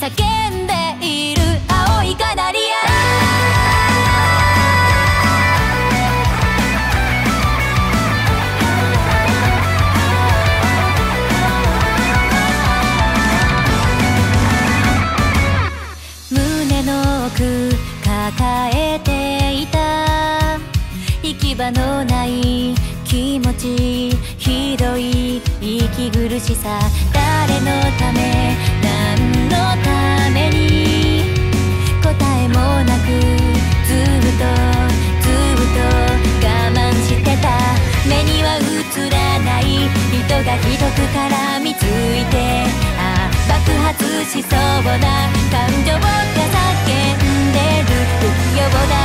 叫んでいる。青いカナリア。胸の奥抱えていた。行き場のない気持ち。ひどい息苦しさ。誰のためがひどく絡みついてあ爆発しそうな感情が叫んでる。不要だ